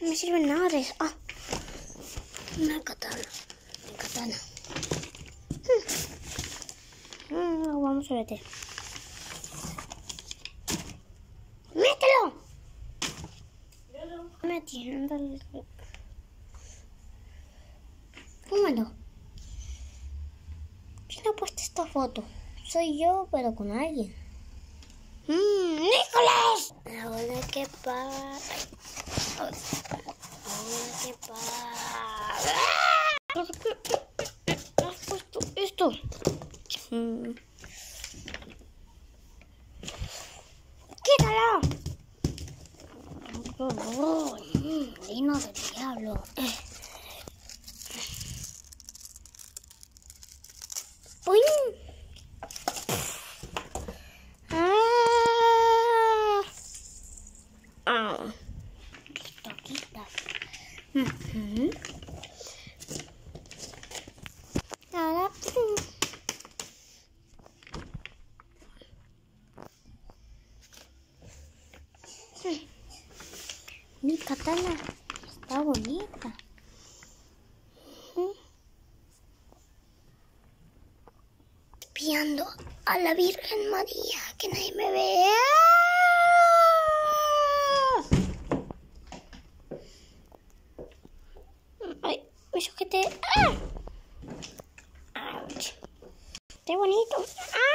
No me sirve nada de eso. Ah, una katana. Una katana. Hmm. Mm, lo vamos a meter. ¡Mételo! Metiendo el... Fúmalo. ¿Quién ha puesto esta foto? Soy yo, pero con alguien. ¡Mmm! ¡Nicolás! Ahora qué pasa. Ahora qué pasa. ¿Por qué has puesto esto? Mm. ¡Quítalo! Oh, del diablo. ¡Uy! ¡Ah! Ah. Ahora, mm. Mi katana está bonita. Ujú. Espiando a la Virgen María, que nadie me vea. Me sujeté. ¡Ah! ¡Auch! ¡Qué bonito! ¡Ah!